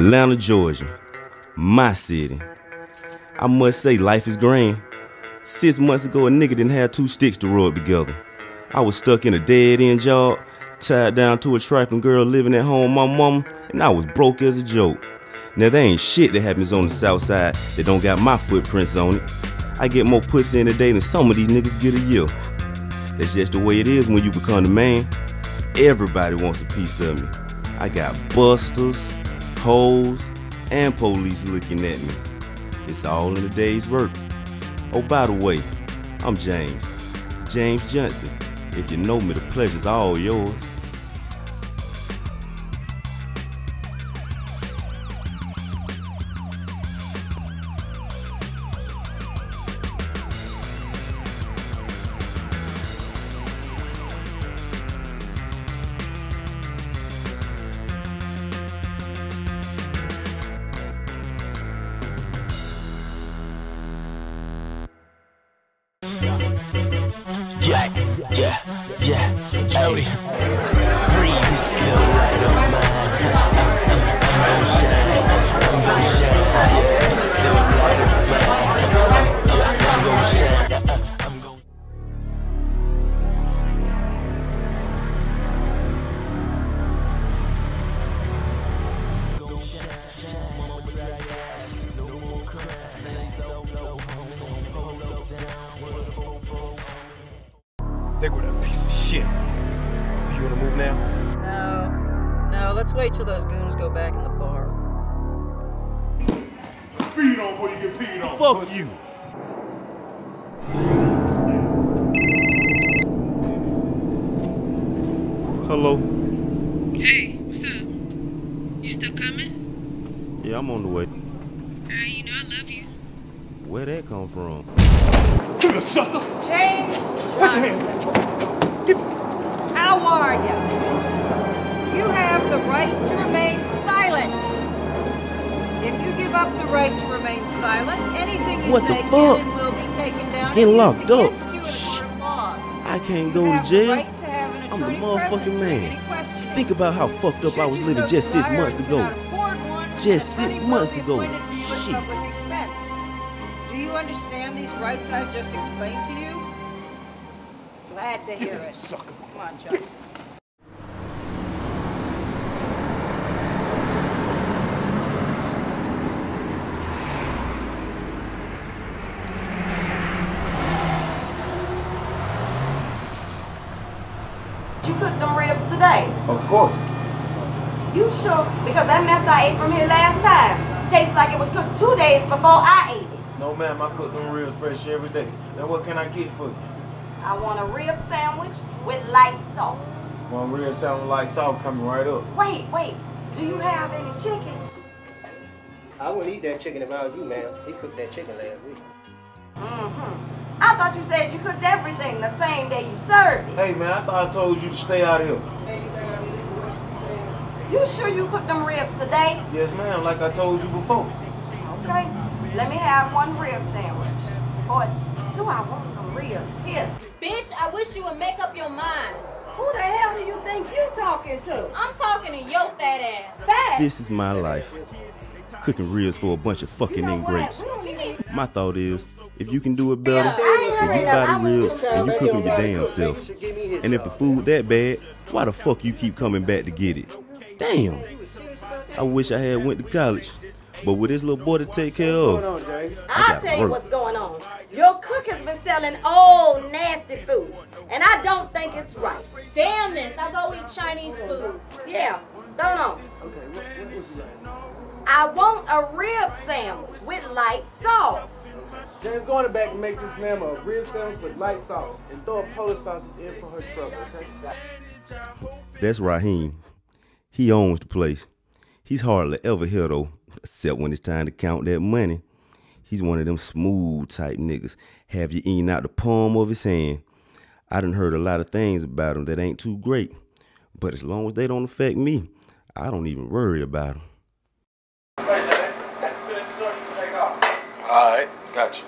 Atlanta, Georgia, my city. I must say, life is grand. Six months ago, a nigga didn't have two sticks to rub together. I was stuck in a dead end job, tied down to a trifling girl living at home my mama, and I was broke as a joke. Now, there ain't shit that happens on the south side that don't got my footprints on it. I get more pussy in a day than some of these niggas get a year. That's just the way it is when you become the man. Everybody wants a piece of me. I got busters, hoes, and police looking at me. It's all in a day's work. Oh, by the way, I'm James. James Johnson. If you know me, the pleasure's all yours. There go that piece of shit. You wanna move now? No, no, let's wait till those goons go back in the bar. Speed on before you get peed on. Fuck you. Hello? Hey, what's up? You still coming? Yeah, I'm on the way. Girl, you know I love you. Where that come from? Kill the sucker. James Put your hands Johnson, how are you? You have the right to remain silent. If you give up the right to remain silent, anything you What the say fuck? can will be taken down Getting and locked used up. against you in a court of law. I can't You go to have the jail. right to have an I'm the motherfucking man. Think about how fucked up I was living so just six months ago. cannot afford one, Just six months ago. appointed for your Shit. Public expense. Do you understand these rights I've just explained to you? Glad to hear it. Sucker. Come on, Chuck. You cooked them ribs today. Of course. You sure? Because that mess I ate from here last time tastes like it was cooked two days before I ate. No, ma'am, I cook them ribs fresh every day. Now, what can I get for you? I want a rib sandwich with light sauce. One rib sandwich with light sauce coming right up. Wait, wait. Do you have any chicken? I wouldn't eat that chicken if I was you, ma'am. He cooked that chicken last week. Mm-hmm. I thought you said you cooked everything the same day you served it. Hey, man, I thought I told you to stay out of here. You think I need to listen to what you saying? You sure you cooked them ribs today? Yes, ma'am, like I told you before. Okay. Let me have one rib sandwich. Boy, do I want some ribs here. Bitch, I wish you would make up your mind. Who the hell do you think you talking to? I'm talking to your fat ass. Fat. This is my life. Cooking ribs for a bunch of fucking You know ingrates. what? We don't even- My thought is, if you can do it better, Yeah, I if you up. buy I the ribs and you Back cooking your damn Cook, self. should give me his And if the food that bad, why the fuck you keep coming back to get it? Damn. I wish I had went to college. But with this little boy to take care of, on, I'll tell you work. what's going on. Your cook has been selling old, nasty food, and I don't think it's right. Damn this, I go eat Chinese food. Yeah, going on. Okay, what, what was his name? I want a rib sandwich with light sauce. James, go on the back and make this mama a rib sandwich with light sauce and throw a Polish sausage in for her trouble, okay? that's Raheem. He owns the place. He's hardly ever here though, except when it's time to count that money. He's one of them smooth type niggas. Have you eating out the palm of his hand. I done heard a lot of things about him that ain't too great. But as long as they don't affect me, I don't even worry about them. All right, got you.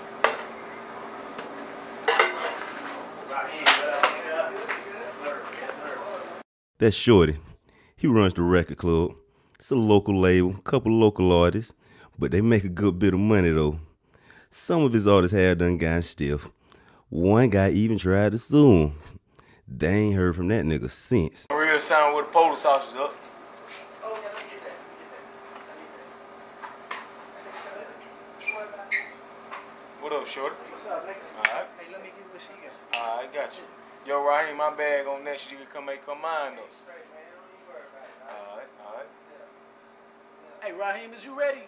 That's Shorty. He runs the record club. It's a local label, couple local artists, but they make a good bit of money though. Some of his artists have done gone stiff. One guy even tried to sue him. They ain't heard from that nigga since. Real sound with the Polish sausage up. What up, shorty? What's up, nigga? Alright. Hey, let me get what she got. Alright, got you. Yo, Raheem, my bag on that shit. You can come make come mine though. Alright, alright. Hey, Raheem, is you ready?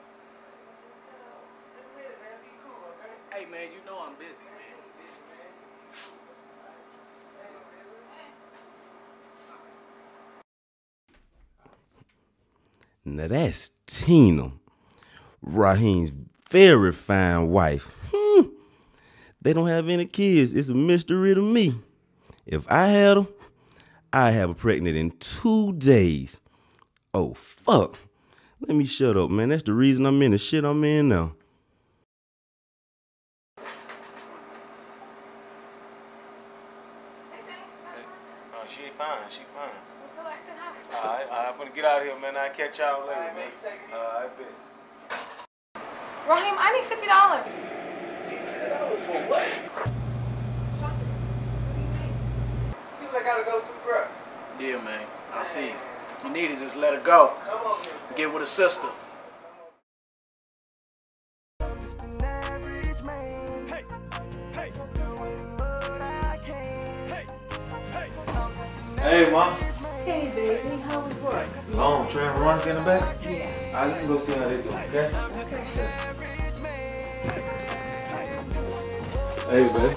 Hey, man, you know I'm busy, man. Now that's Tina, Raheem's very fine wife. Hmm. They don't have any kids. It's a mystery to me. If I had them, I'd have her pregnant in two days. Oh, fuck. Let me shut up, man. That's the reason I'm in the shit I'm in now. Oh, she fine. She fine. Alright, alright. I'm gonna get out of here, man. I'll catch y'all later, man. Alright, bet. Raheem, I need fifty dollars. for what? See what I gotta go through, bro. Yeah, man. I see. You need to just let it go. Come on, man. Get with a sister. Hey, mom. Hey, baby, how was work? Long Trey and Veronica in the back? Yeah. Alright, let me go see how they doing, okay? Hey, baby.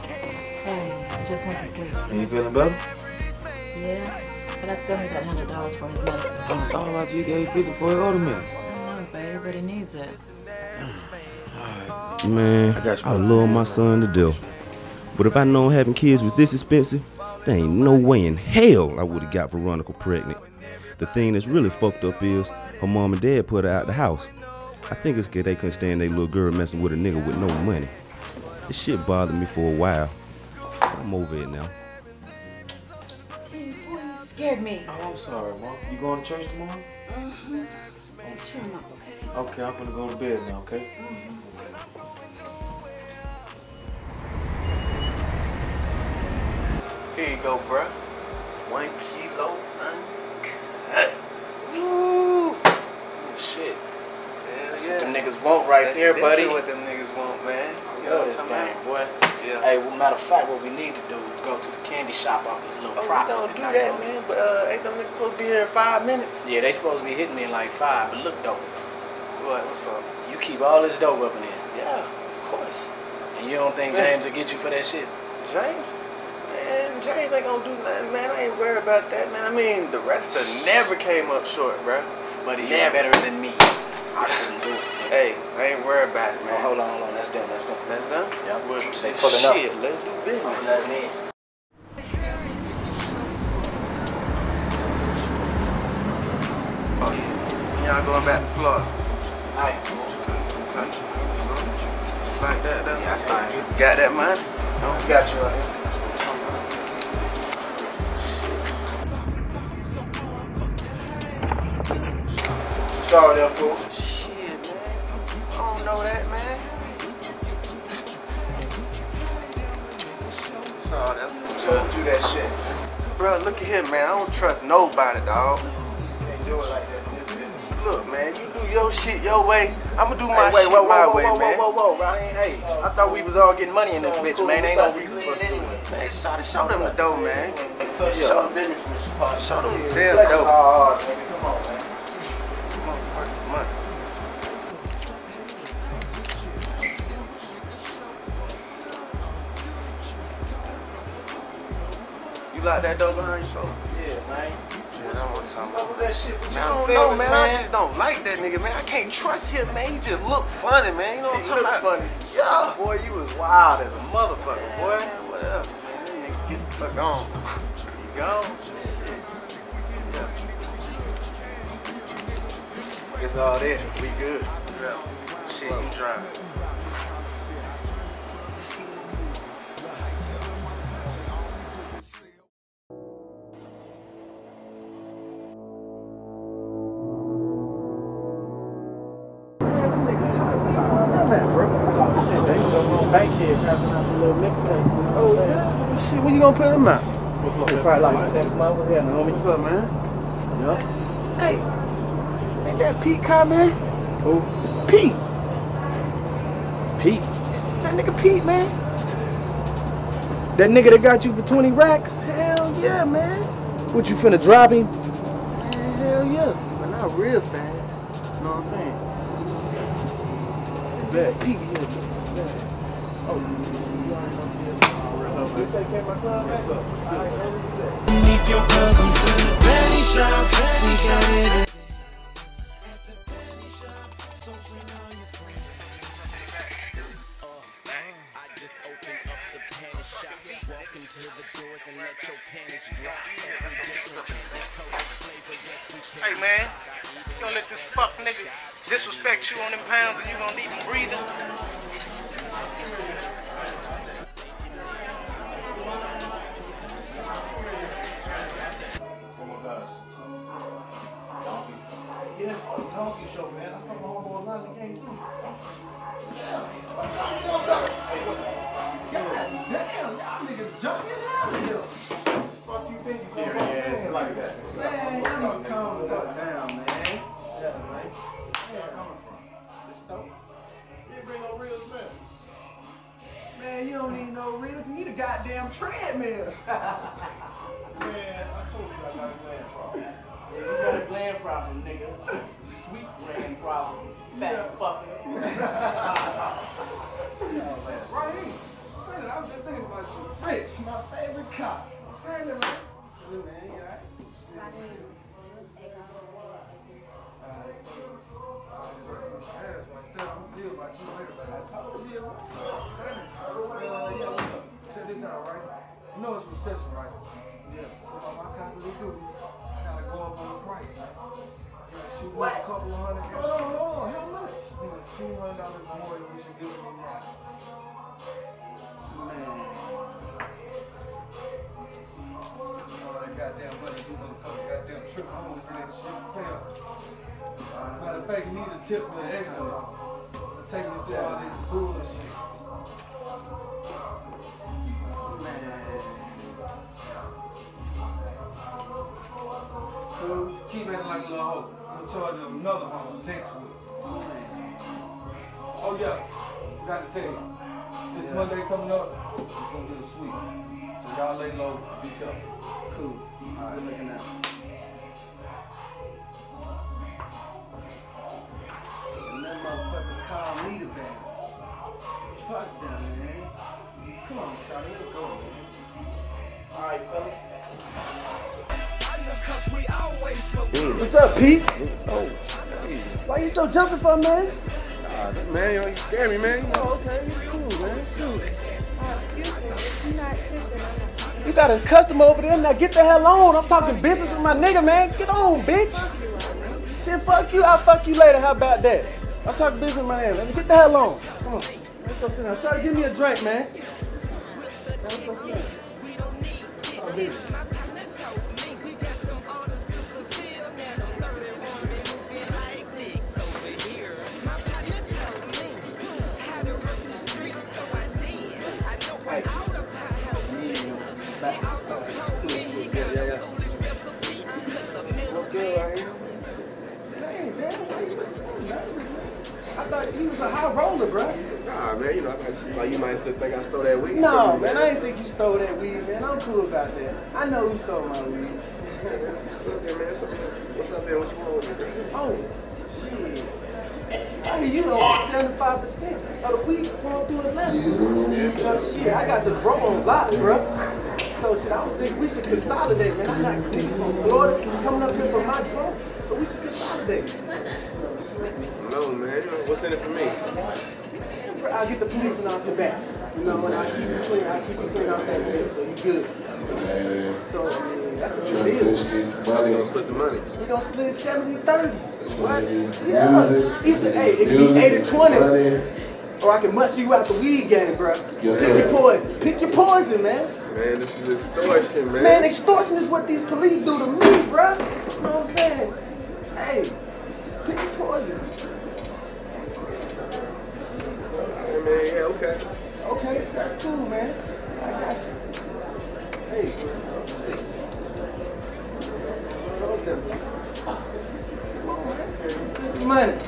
Hey, I just went to sleep. Are you feeling better? Yeah, but I still need that hundred dollars for his medicine. I thought about you gave 50 for your other mess. I know, babe, but he needs it. Man, I I love my son to death. But if I known having kids was this expensive, there ain't no way in hell I would have got Veronica pregnant. The thing that's really fucked up is her mom and dad put her out the house. I think it's 'cause they couldn't stand their little girl messing with a nigga with no money. This shit bothered me for a while. I'm over it now. James, boy, you scared me. Oh, I'm sorry, mom. You going to church tomorrow? Mm-hmm. Make sure I'm up, okay? Okay, I'm gonna go to bed now, okay? Here you go, bruh. One kilo uncut. Ooh. Shit. Hell That's yeah. what them niggas want right That's there, definitely buddy. what them niggas want, man. You Yo, this game, boy. Yeah. Hey, well, matter of fact, what we need to do is go to the candy shop off this little Oh, we profit. don't do that, homie. man. But uh, ain't them niggas supposed to be here in five minutes? Yeah, they supposed to be hitting me in like five, but look though, What? What's up? you keep all this dope up in here, Yeah, of course. and you don't think James will get you for that shit? James? Man, James ain't gonna do nothing, man. I ain't worried about that, man. I mean, the register never came up short, bruh. But he's Never. better than me. I couldn't do it. Hey, I ain't worried about it, Oh, man. hold on, hold on, that's done, that's done. That's done? Yeah, Well, they pulling up. shit, let's do business. Let me in. Oh, yeah. Y'all going back to Florida? Hey, Okay. Like that, though? Yeah, that's fine. Got that money? I got you right here. Sorry there, fool. Know that, man. Saw that. Don't that shit. Bro, look at here, man. I don't trust nobody, dog. Do it like that in this business. Look, man, you do your shit your way. I'ma do my Hey, wait, shit whoa, my whoa, way, whoa, whoa, man. whoa, whoa, whoa, Ryan. Hey, I thought we was all getting money in this bitch, man. Ain't no reason for us to do it. Man, show, show them the dough, man. Show, Chicago. show them the damn dough. Come on, man. You like that dough behind your shoulder? Yeah, man. Man, I want. What was that shit? What Man, I don't know, man. I just don't like that nigga, man. I can't trust him, man. He just look funny, man. You know what I'm talking about? funny. Yeah. Boy, you was wild as a motherfucker, boy. Man, whatever, man. That nigga get the fuck on. You gone? It's all there. We good. Yeah. Shit, you drive. Probably like next month. Yeah, Naomi. What's up, man? Yup. Hey, ain't that Pete man? Who? Pete. Pete? That nigga Pete, man. That nigga that got you for 20 racks? Hell yeah, man. What, you finna drop him? Man, hell yeah. But not real fast. You know what I'm saying? Bet. Pete, yeah. Oh, If your girl comes to the shop, trip home for that shit. Pay. Matter of fact, you need a tip for the extra. For taking us through all this bullshit. So keep acting like a little hoe. I'm in charge of another hoe next week. Oh yeah, got to tell you. This Monday coming up, it's gonna be a sweet. So y'all lay low, be careful. Cool. Alright, looking at Alright. What's up, Pete? Oh, Why you so jumping for, man? Nah, man, you, know, you scare me, man. Oh, okay. You cool, man. Cool. You got a customer over there. Now get the hell on. I'm talking business with my nigga, man. Get on, bitch. Shit, fuck you. I'll fuck you later. How about that? I'm talking business with my nigga. Let me get the hell on. Come on. Let's go sit down. Try to give me a drink, man. Let's go sit down. Oh, thought he was a high roller, bro. Nah, man, you know, I just, like you might still think I stole that weed. No, you, man, I didn't think you stole that weed, man. I'm cool about that. I know you stole my weed. What's up there, man? What's up there? What's up there? What you want with me? Oh, shit. I hear you over 75% of the weed flowing through Atlanta. So shit, I got the grow on lock, bro. So shit, I was thinking we should consolidate, man. I got niggas from Florida coming up here for my drum, so we should consolidate. What's in it for me? I'll get the police and off your back. You know, when I keep you clean, I keep you clean off that shit, so you good. So, I mean, that's what it is. We gonna split the money. We gonna split 70-30. What? Music. Yeah. Either, hey, it can be 80-20. Or I can must you out the weed game, bro. Yes, Pick sir. your poison. Pick your poison, man. Man, this is extortion, man. Man, extortion is what these police do to me, bro. You know what I'm saying? Cool, man.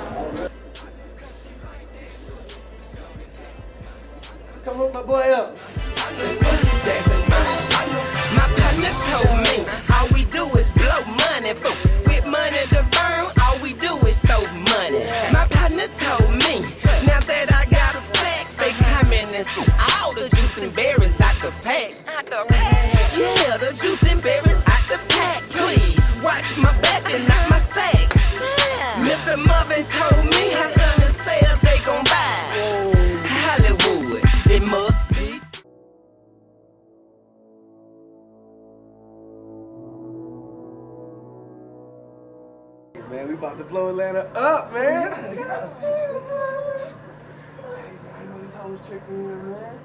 Hoes tricked me, man.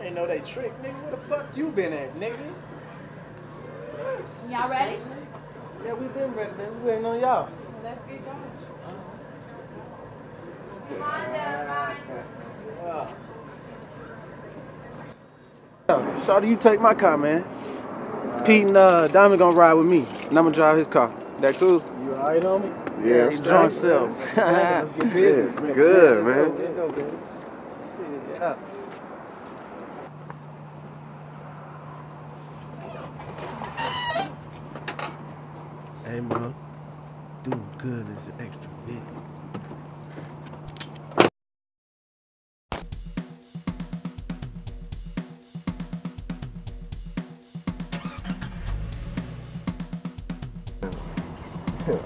I ain't know they trick, nigga. Where the fuck you been at, nigga? Y'all ready? Yeah, we been ready, man. We waiting on y'all. Let's get going. Yeah. Shawty, you take my car, man. Pete and uh, Diamond gonna ride with me, and I'm gonna drive his car. That cool? You alright, homie? Yeah, he's I'm drunk straight, self. Let's get business. Yeah, good, man. go, let's go, baby. Yeah. Hey, mom. Doing good is an extra 50.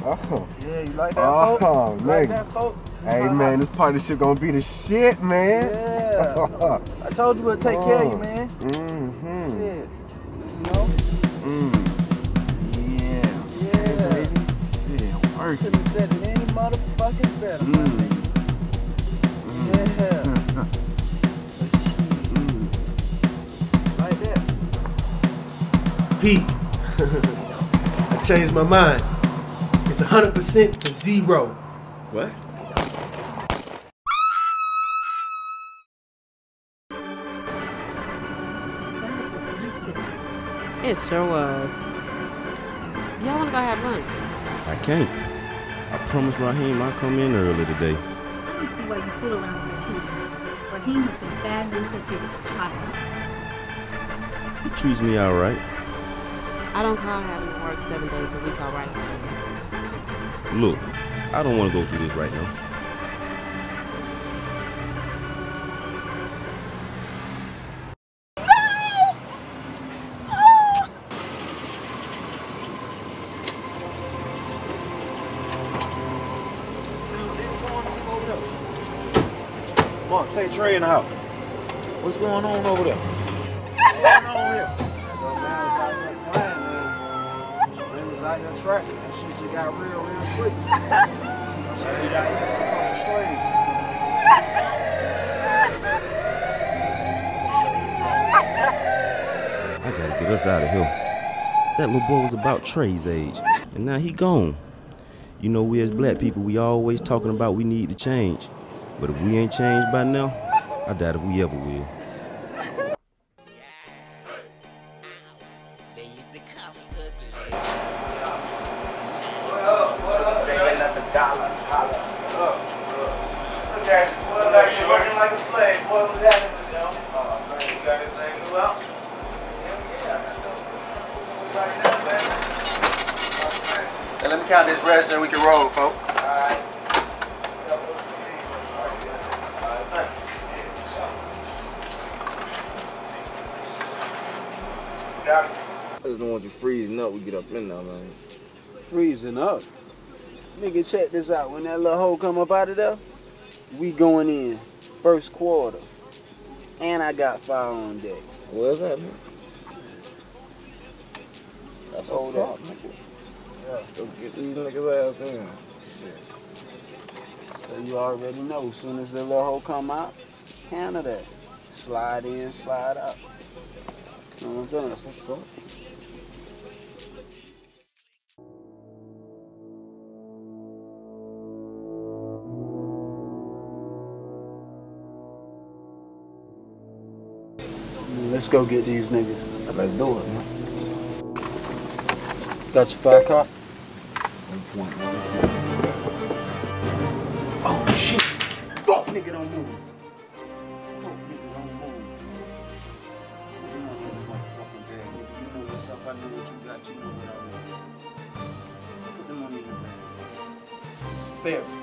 Oh, Yeah, you like that, oh, folk? You like that, folk? Hey, man, this partnership gonna be the shit, man. Yeah. I told you we'll take care of you, man. Mm-hmm. Shit. You know? Mm. Yeah. Yeah. baby. Shit, work. Couldn't have said it any motherfucking better, my Mm. nigga. Yeah. Like that. Pete, I changed my mind. It's 100% to zero. What? It sure was. Y'all wanna go have lunch? I can't. I promised Raheem I'll come in early today. I don't see why you fool around with Raheem. Raheem has been bad news since he was a child. He treats me all right. I don't call having to work seven days a week all right. Look, I don't want to go through this right now. Trey in the house. What's going on over there? What's going on here? Out here shit just got real, real quick. I gotta get us out of here. That little boy was about Trey's age, and now he gone. You know, we as black people, we always talking about we need to change. But if we ain't changed by now, I doubt if we ever will. Let me count this and we can roll, folks. I just don't want you freezing up. We get up in there, man. Freezing up. Nigga, check this out. When that little hole come up out of there, we going in. First quarter. And I got fire on deck. Where's that, man? That's Hold what's up. nigga. Yeah, go get these niggas ass in. So you already know, as soon as the little hole come out, handle that. Slide in, slide out. You know what I'm saying? That's what's up. Let's go get these niggas. Let's do it, man. Got your five cop? Oh shit! Fuck nigga don't move. Fuck nigga don't move. You know yourself, I know what you got, you know what I want. Put them on in the back. Ferris.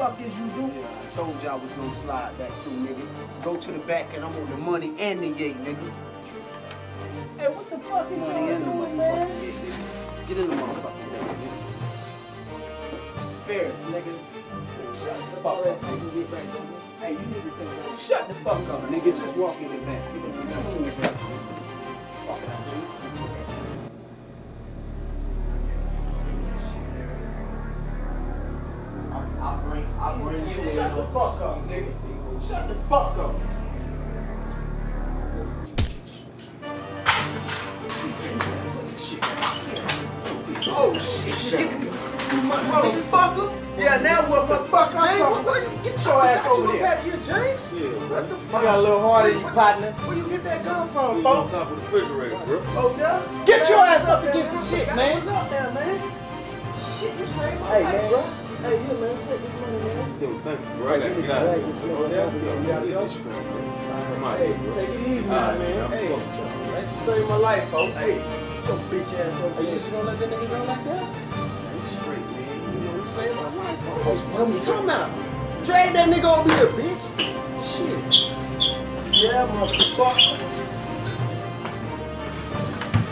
Fuck is you doing? I told y'all I was gonna slide back through, nigga. Go to the back and I'm on the money and the yay, nigga. Hey, what the fuck is money and the motherfucking yay, nigga? Get in the motherfucking yay, nigga. Ferris, nigga. Shut the fuck up, nigga. Get back on. Hey, you need to think about. Shut the fuck up, nigga. Just walk in the back. You know, you know, you. Fuck out, nigga. Bring, I'll bring you in. Shut the fuck up, nigga. Shut the fuck up. Oh shit! Motherfucker! Yeah, now what, motherfucker? I'm James, talking about? Get your ass over there. back here, James. Yeah. What the You got a little harder than you, partner. Where you get that gun from, on top of the refrigerator, bro. Oh, yeah? Get your ass up against the shit, man. What's up there, man? Shit, you say? Hey, man. Bro. Hey, here, man. Take this money, man. Yo, thank you, bro. I Hey, gotta you need get to out drag of this here. nigga Oh, yeah, down. yeah, Yeah, yeah, yeah. this man, bro. I'm out Hey, here, bro. take it easy, All now, right, man. I'm Hey, fucking that's saved my life, folks. Hey, get your bitch ass over Are you there. just gonna let that nigga go like that? Hey, straight, man. You know, he saved my life, folks. What you talking about? Drag that nigga over here, bitch. Shit. Yeah, motherfucker.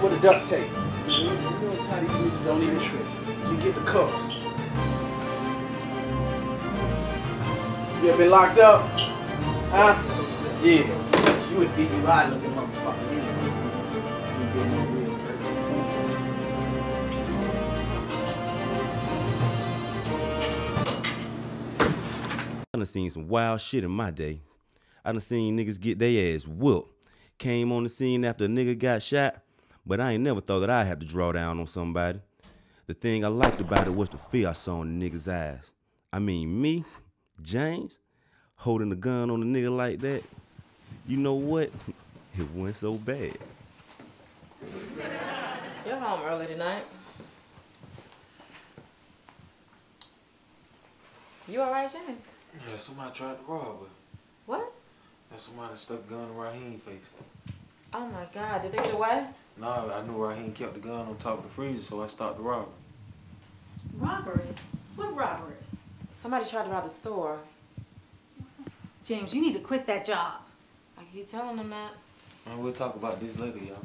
With a duct tape. You know how these niggas don't even trip. You get the cuffs. You ever been locked up? Huh? Yeah. You a DUI looking motherfucker. I done seen some wild shit in my day. I done seen niggas get their ass whooped. Came on the scene after a nigga got shot, but I ain't never thought that I had to draw down on somebody. The thing I liked about it was the fear I saw in niggas' eyes. I mean, me, James, holding a gun on a nigga like that, you know what? It wasn't so bad. You're home early tonight. You alright, James? Yeah, somebody tried to rob her. What? And somebody stuck a gun in Raheem's face. Oh my god, did they get away? Nah, I knew Raheem kept the gun on top of the freezer, so I stopped the robbery. Robbery? What robbery? Somebody tried to rob a store. James, you need to quit that job. I keep telling them that. And we'll talk about this later, y'all.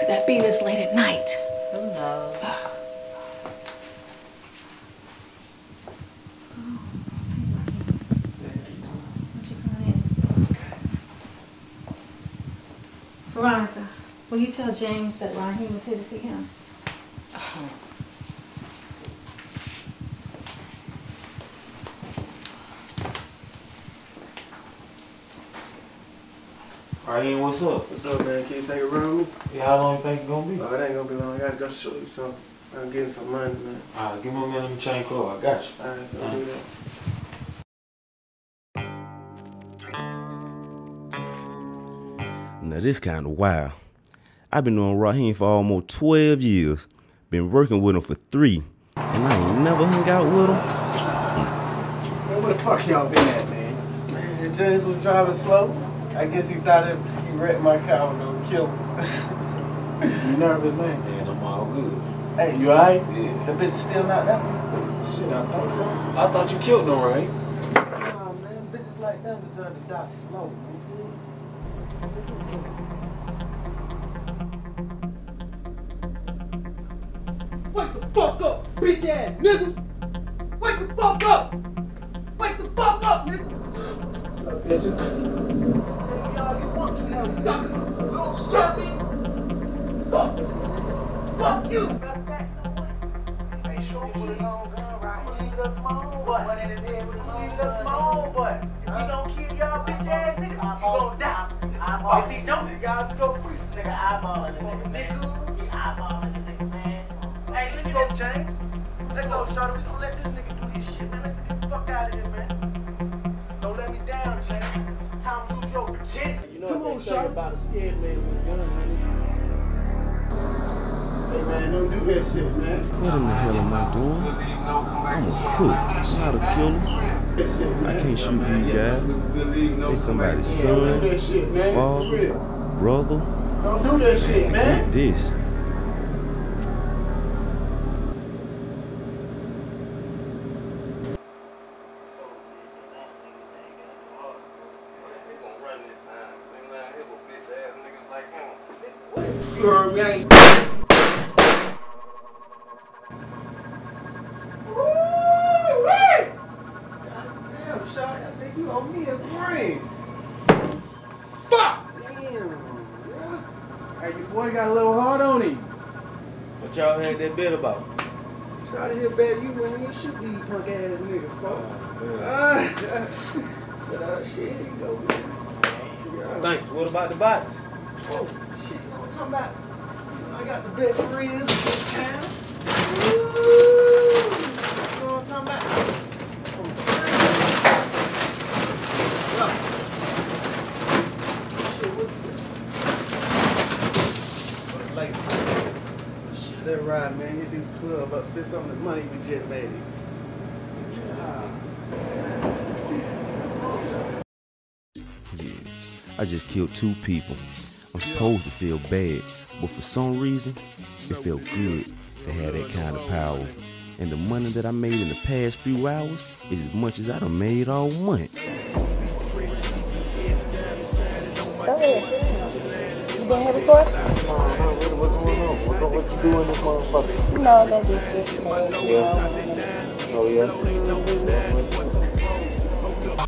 Could that be this late at night? Who knows? Veronica, will you tell James that Raheem is here to see him? Raheem, what's up? What's up, man? Can you take a run with me? Yeah, how long you think it's gonna be? Oh, it ain't gonna be long. I gotta go show you something. I'm getting some money, man. Alright, give me a minute, let me change clothes. I got you. Alright, go uh-huh. do that. Now this kind of wild. I've been knowing Raheem for almost 12 years. Been working with him for three. And I ain't never hung out with him. Man, where the fuck y'all been at, man? Man, James was driving slow. I guess he thought if he wrecked my car, I was gonna kill him. you nervous, man? Man, I'm all good. Hey, you alright? Yeah. The bitch is still not there? Shit, I think so. I thought you killed them, right? Nah, man, bitches like them deserve to die slow, man. Fuck up, bitch ass niggas! Wake the fuck up! Wake the fuck up, nigga! What's up, bitches? Hey, y'all, you want to know, sucker? Little shorty! Fuck! Fuck you! Hey, shorty with his own right? I'ma leave it up to my homeboy. One in his head own Leave it up to my homeboy. If he gon' kill y'all bitch ass niggas, he gon' die. If he don't, y'all go free. Nigga eyeballing the nigga, nigga. Man. Hey, let me go, James. Let go, Shorty. We gon' let this nigga do this shit, man. Let the fuck out of here, man. Don't let me down, James. It's time to lose your virginity. You know Come what on, they say Shawty. about a scared man with a gun, honey? Hey man, don't do that shit, man. What in the hell am I doing? I'm a cook, not a killer. I can't shoot these guys. They somebody's son, father, brother. Don't do that shit, man. This. I just killed two people. I'm supposed to feel bad, but for some reason, it felt good to have that kind of power. And the money that I made in the past few hours is as much as I done made all month. Go ahead. You been here before? What you doing this motherfucker? You know that this this man. Yeah. Oh yeah.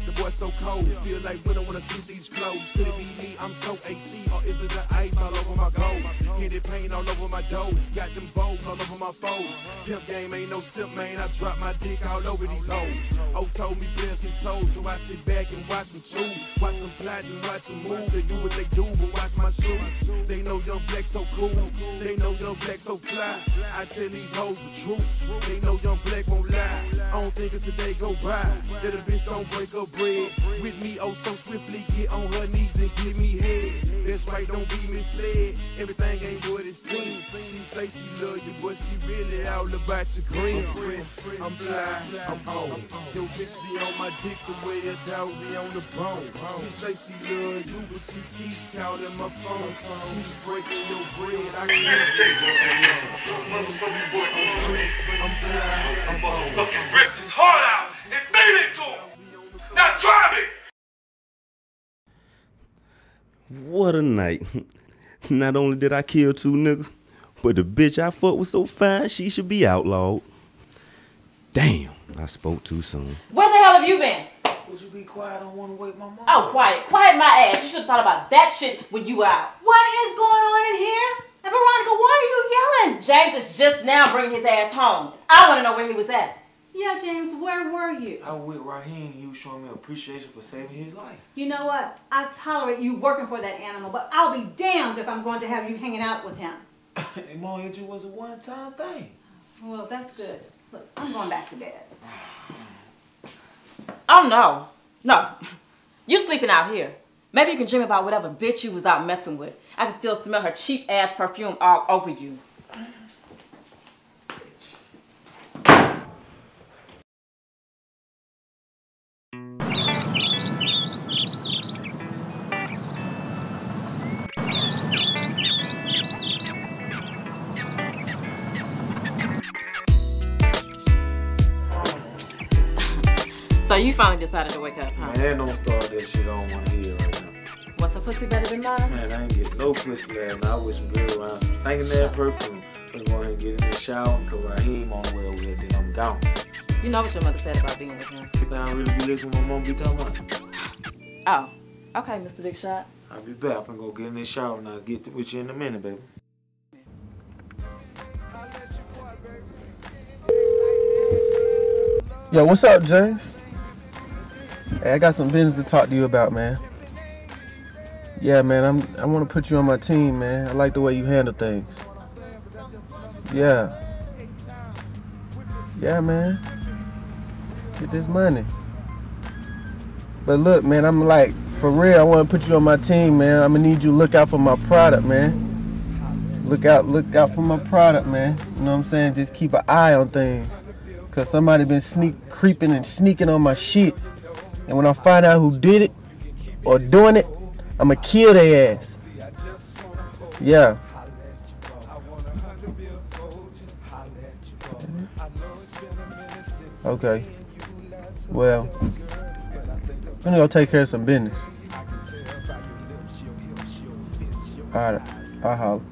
The boy so cold, feel like when I spit these Could it be me? I'm so AC, or is it the ice all over my gold? Hit it paint all over my doors, got them bows all over my foes. Pimp game ain't no sip, man. I drop my dick all over these hoes. Oh, told me bless some toes, so I sit back and watch them choose. Watch them plot and watch them move. They do what they do, but watch my shoes. They know young black so cool, they know young black so fly. I tell these hoes the truth, they know young black won't lie. I don't think it's a day go by that a bitch don't break her bread. With me, oh so swiftly, get on her knees and give me head. That's right, don't be misled. Everything ain't what it seems. She say she love you, but she really all about your green. I'm fly, I'm on. Yo, bitch be on my dick the way a dog be on the bone. She say she love you, but she keep calling my phone. Keep breaking your bread. I can't I'm fly, I'm on. Fucking ripped his heart out and feed it to him. Now try me. What a night. Not only did I kill two niggas, but the bitch I fucked was so fine she should be outlawed. Damn, I spoke too soon. Where the hell have you been? Would you be quiet? I don't want to wake my mom. Oh, quiet. Quiet my ass. You should have thought about that shit when you were out. What is going on in here? And Veronica, why are you yelling? James is just now bringing his ass home. I want to know where he was at. Yeah, James, where were you? I was with Raheem. He was showing me appreciation for saving his life. You know what? I tolerate you working for that animal, but I'll be damned if I'm going to have you hanging out with him. hey, Mom, it just was a one-time thing. Well, that's good. Look, I'm going back to bed. Oh, no. No. You sleeping out here. Maybe you can dream about whatever bitch you was out messing with. I can still smell her cheap ass perfume all over you. You finally decided to wake up, huh? Man, don't start that shit I don't want to hear right now. What's a pussy better than mine? Man, I ain't get no pussy last night. I with some girl around some stinking that perfume. I'm gonna go ahead and get in the shower and cause Raheem on well with it, then I'm gone. You know what your mother said about being with him. You think I really be listening to my mom be talking about? Oh, okay, Mr. Big Shot. I'll be back. I'm gonna go get in this shower and I'll get with you in a minute, baby. Yo, what's up, James? Hey, I got some business to talk to you about, man. Yeah, man, I'm I want to put you on my team, man. I like the way you handle things. Yeah. Yeah, man. Get this money. But look, man, I'm like, for real, I want to put you on my team, man. I'm gonna need you to look out for my product, man. Look out, look out for my product, man. You know what I'm saying? Just keep an eye on things. Cause somebody been sneak creeping and sneaking on my shit. And when I find out who did it or doing it, I'ma kill their ass. Yeah. Okay. Well, I'm gonna go take care of some business. Alright, I'll holler.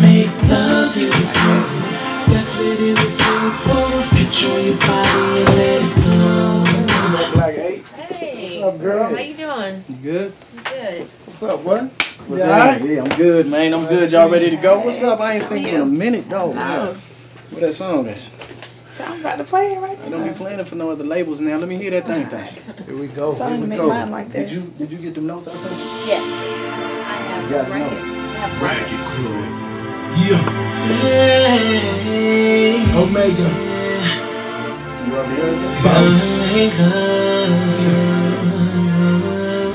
Make love to the juice. That's what it was made for. Control your body and let it flow. Black. Hey. What's up, girl? How you doing? You good? Good. What's up, boy? What's You up? alright? Yeah, I'm good, man. I'm good. Y'all ready to go? What's up? I ain't seen you in a minute, though. man. What that song at? I'm about to play it right now. I don't be playing it for no other labels now. Let me hear that thing thing. Here we go. Time Here to we make go. mine like Did you did you get the notes? I think? Yes. I have You got right notes. here. Racket Club. Yeah. Omega. You already heard this? Boss.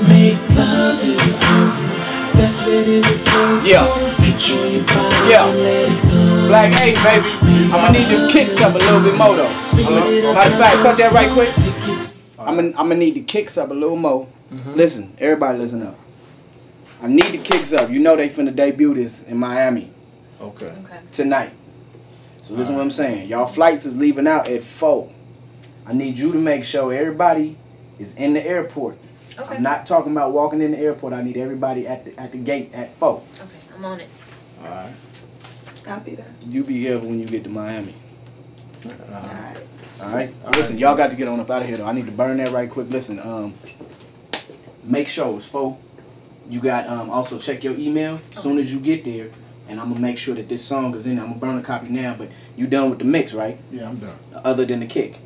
Make love to the juice. That's what it was Yeah. for. Control your body Yeah. and let it flow. Black eight, baby. I'm gonna need them kicks up a little bit more though. Uh-huh. Matter of fact, cut that right quick. I'm gonna, I'm gonna need the kicks up a little more. Listen, everybody listen up. I need the kicks up. You know they finna debut this in Miami Okay. Okay. tonight. So listen what I'm saying. Y'all flights is leaving out at four. I need you to make sure everybody is in the airport. Okay. I'm not talking about walking in the airport. I need everybody at the at the gate at four. Okay, I'm on it. All right. I'll be there. You be careful when you get to Miami. Alright. All right. Listen, y'all got to get on up out of here though. I need to burn that right quick. Listen, um, make sure it's full. You got um also check your email as soon as you get there, and I'm gonna make sure that this song is in. I'm gonna burn a copy now. But you done with the mix, right? Yeah, I'm done. Other than the kick.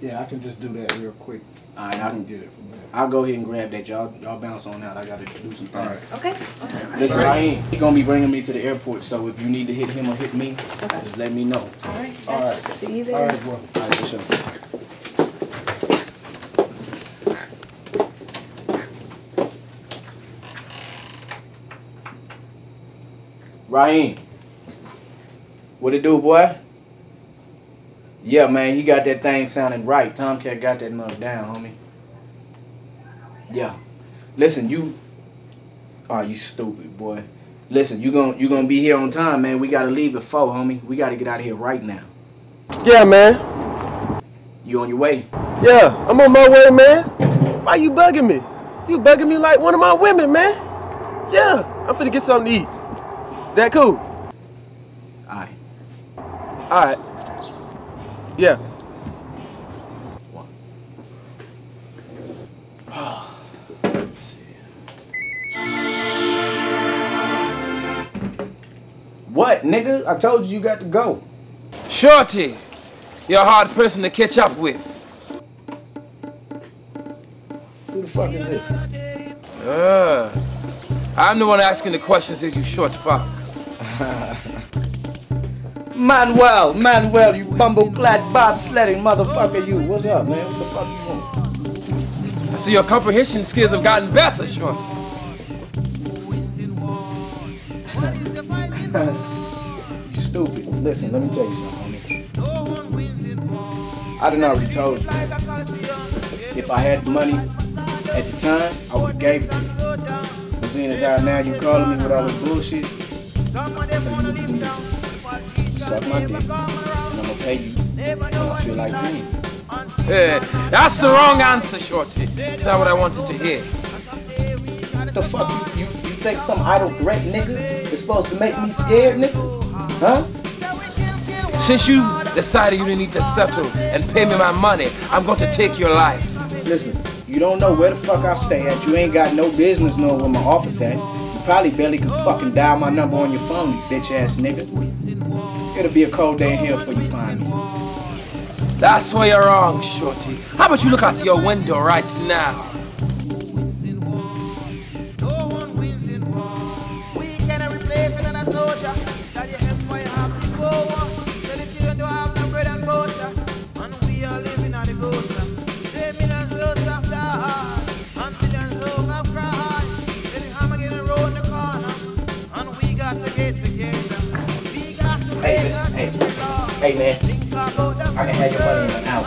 Yeah, I can just do that real quick. All right, I can get it from there. I'll go ahead and grab that. Y'all, y'all bounce on out. I gotta do some things. Okay. okay. Listen, I ain't he gonna be bringing me to the airport. So if you need to hit him or hit me, just let me know. All right. All right. See you there. All right, bro. All right, for sure. Raheem. What it do, boy? Yeah, man, he got that thing sounding right. Tomcat got that mug down, homie. Yeah. Listen, you Oh, you stupid, boy. Listen, you gon' you gonna be here on time, man. We gotta leave at four, homie. We gotta get out of here right now. Yeah, man. You on your way? Yeah, I'm on my way, man. Why you bugging me? You bugging me like one of my women, man. Yeah, I'm finna get something to eat. That cool? Alright. Alright. Yeah. What, nigga? I told you you got to go. Shorty, you're a hard person to catch up with. Who the fuck is this? Uh, I'm the one asking the questions, is you short fuck? Manuel, Manuel, you bumble-clad bobsledding motherfucker, you. What's up, man? What the fuck you want? I see your comprehension skills have gotten better, Shorty. you stupid. Listen, let me tell you something, homie. I done already told you. If I had the money at the time, I would have gave it to you. But seeing as how now you calling me with all this bullshit, I'll tell you what you can. Suck my dick, and I'm gonna pay you when I feel like paying. Eh, that's the wrong answer, Shorty. It's not what I wanted to hear. What the fuck? You, you, you think some idle threat nigga is supposed to make me scared, nigga? Huh? Since you decided you didn't need to settle and pay me my money, I'm going to take your life. Listen, you don't know where the fuck I stay at. You ain't got no business knowing where my office at. Probably barely can fucking dial my number on your phone, you bitch ass nigga. It'll be a cold day in here before you find me. That's where you're wrong, Shorty. How about you look out your window right now? Hey man, I can have your money in an hour.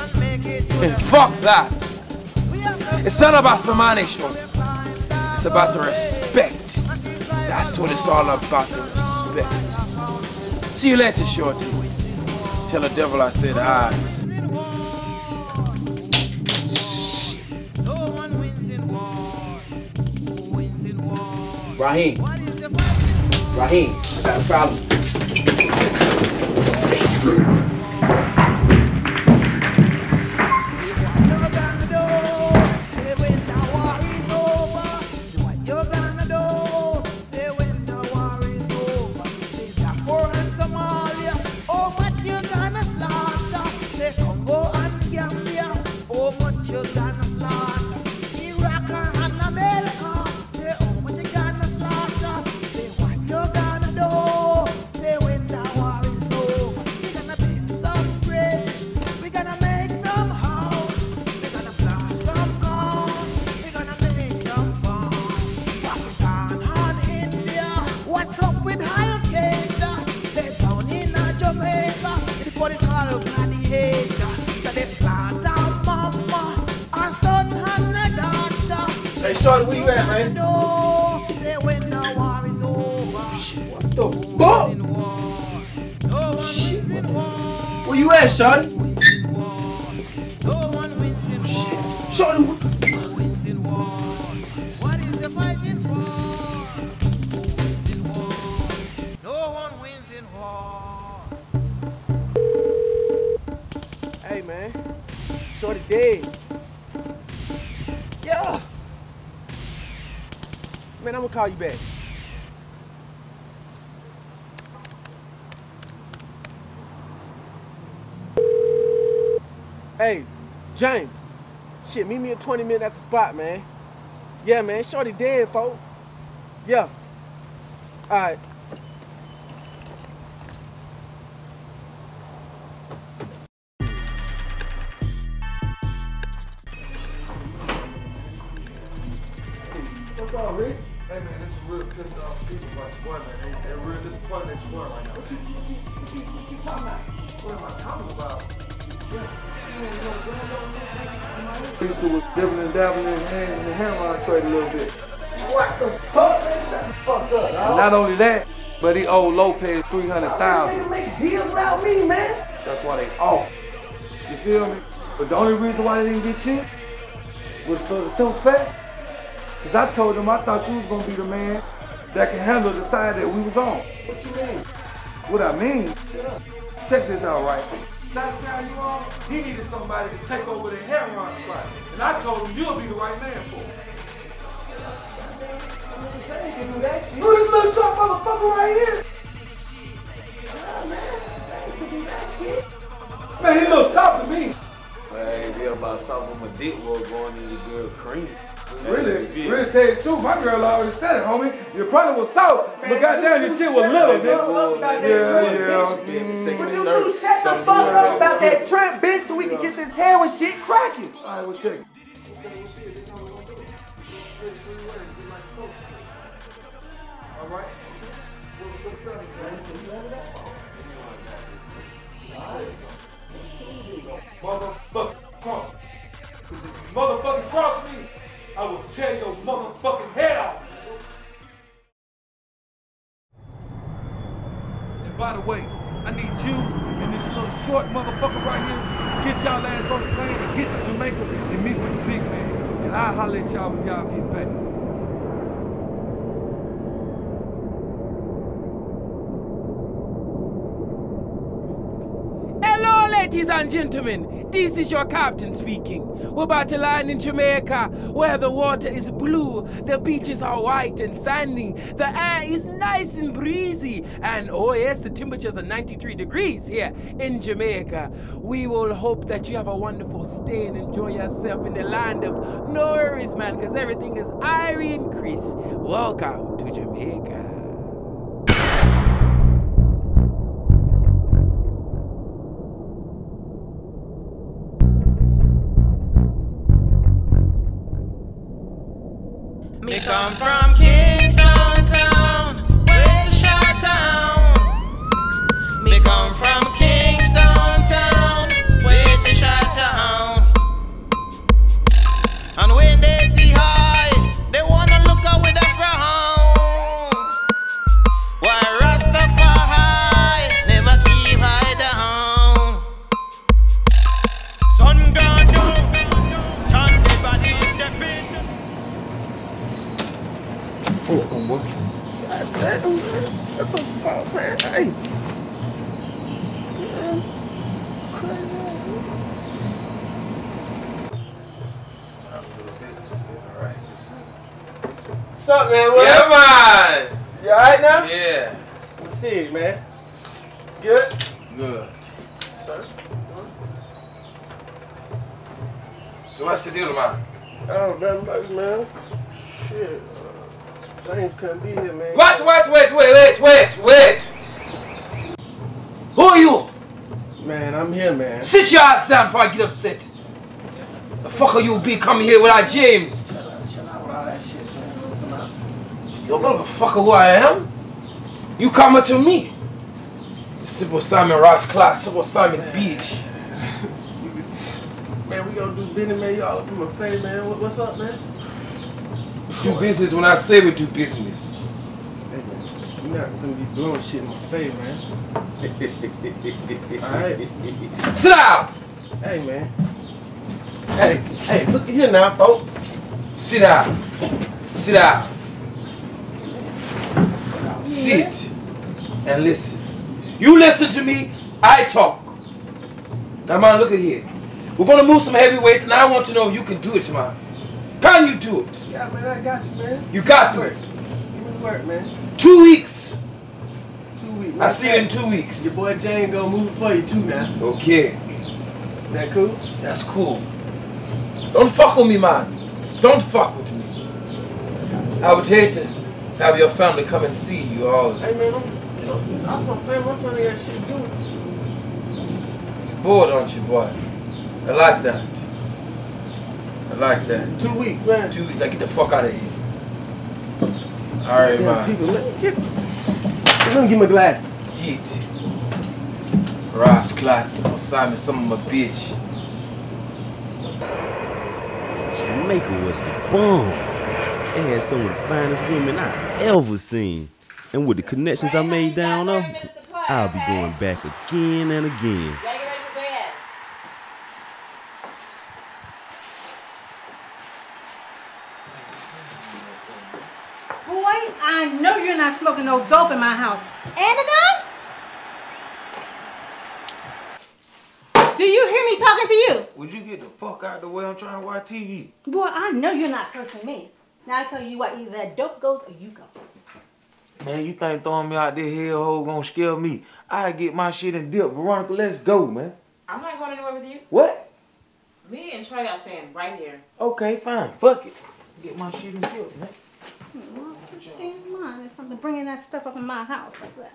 And fuck that. It's not about the money, short. It's about the respect. That's what it's all about, the respect. See you later, shorty. Tell the devil I said hi. Raheem. Raheem, I got a problem. What's call you back. Hey, James. Shit, meet me in 20 minutes at the spot, man. Yeah, man. Shorty dead, folks. Yeah. All right. Thousand. make deals without me, man. That's why they off. You feel me? But the only reason why they didn't get you was for the simple fact, because I told them I thought you was gonna be the man that can handle the side that we was on. What you mean? What I mean, check this out, right? That time you on, he needed somebody to take over the heroin spot. And I told him you'll be the right man for it. Who this little short motherfucker right here? Man, he look soft to me. Hey, they about something my dick was going in the girl cream. Really, really tell you the truth, my girl already said it, homie. Your product was soft, but goddamn, your shit was little, nigga. Yeah, yeah. Would you two shut the fuck up about that trap, bitch, so we can get this heroin shit cracking? All right, we'll check it. Motherfucking cross me, I will tear your motherfucking head off. And by the way, I need you and this little short motherfucker right here to get y'all ass on the plane and get to Jamaica and meet with the big man. And I'll holler at y'all when y'all get back. Hello, ladies and gentlemen. This is your captain speaking. We're about to land in Jamaica, where the water is blue, the beaches are white and sandy, the air is nice and breezy, and oh yes, the temperatures are 93 degrees here in Jamaica. We will hope that you have a wonderful stay and enjoy yourself in the land of no worries, man, because everything is irie and Chris. Welcome to Jamaica. Down before I get upset. The fuck are you be coming here without James? You motherfucker who I am? You coming to me? Simple Simon Ross class, Simple Simon Beach. Man, we gonna do business, man. You all up in my face, man. What, what's up, man? Do business when I say we do business. Hey, man. You're not gonna be blowing shit in my face, man. Alright? Sit down! Hey, man. Hey, hey, look at here now, folks. Sit down. Sit down. Sit and listen. You listen to me, I talk. Now, man, look at here. We're gonna move some heavy weights, and I want to know if you can do it, man. Can you do it? Yeah, man, I got you, man. You got to. Give me the work, man. Two weeks. Two weeks. I see you in two weeks. Your boy Jane gonna move for you, too, now. Okay. That cool? That's cool. Don't fuck with me, man. Don't fuck with me. I would hate to have your family come and see you all. Hey, man, I'm, I'm my family. My family got shit to do. Bored, aren't you, boy? I like that. I like that. Two weeks, man. Two weeks. Now get the fuck out of here. All right, man. people, let me get. Let me get my glass. Get. Ross class or Simon, some of my bitch. Jamaica was the bomb. It had some of the finest women I ever seen. And with the connections I made down there, I'll be going back again and again. Boy, I know you're not smoking no dope in my house. And a gun? Do you hear me talking to you? Would you get the fuck out the way? I'm trying to watch TV. Boy, I know you're not cursing me. Now I tell you what, either that dope goes or you go. Man, you think throwing me out there hellhole gonna scare me? I get my shit and dip. Veronica, let's go, man. I'm not going anywhere with you. What? Me and Trey are staying right here. Okay, fine. Fuck it. Get my shit and dip, man. Well, fifteen mine is something bringing that stuff up in my house like that.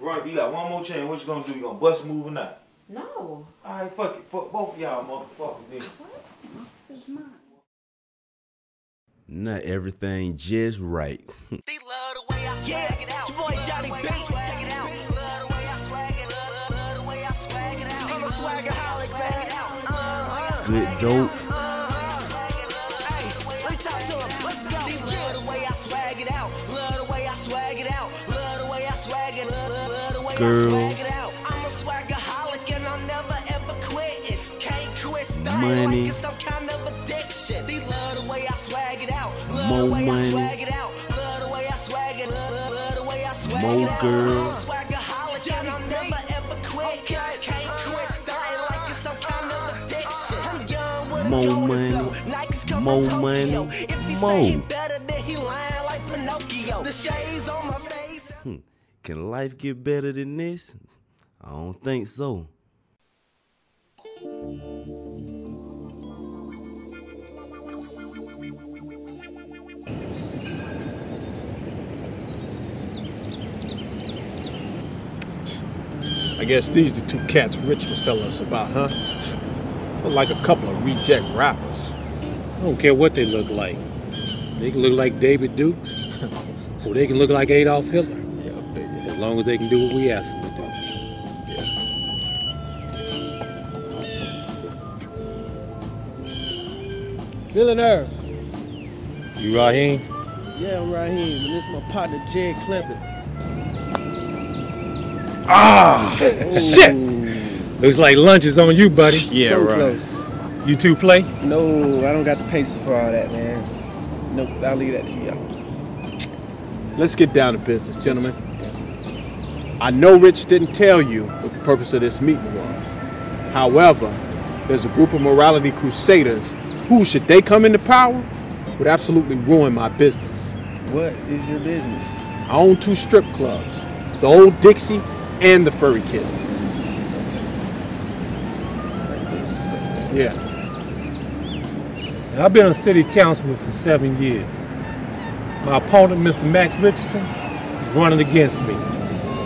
Veronica, you got one more chance. What you gonna do? You gonna bust move or not? No. Alright, fuck it. Fuck both of y'all motherfuckers then. This is mine. Not everything just right. Yeah, it's your boy Johnny B. Check it out. Love the way I swag it. Love, love the way I swag it out. I'm a swagaholic, fag it out. Uh-huh. Good dope. With a More money. Nikes come More money. If he More. Can life get better than this? I don't think so. I guess these the two cats Rich was telling us about, huh? Look like a couple of reject rappers. I don't care what they look like. They can look like David Dukes, or they can look like Adolf Hitler. As long as they can do what we ask them to do. Villanelle. You Raheem? Yeah, I'm Raheem, and this is my partner, Jed Clever. Ah! Shit! Looks like lunch is on you, buddy. Yeah, So right. close. You two play? No, I don't got the patience for all that, man. Nope, I'll leave that to y'all. Let's get down to business, gentlemen. I know Rich didn't tell you what the purpose of this meeting was. However, there's a group of morality crusaders who, should they come into power, would absolutely ruin my business. What is your business? I own two strip clubs, the Old Dixie and the Furry Kid. Yeah. And I've been on city council for seven years. My opponent, Mr. Max Richardson, is running against me.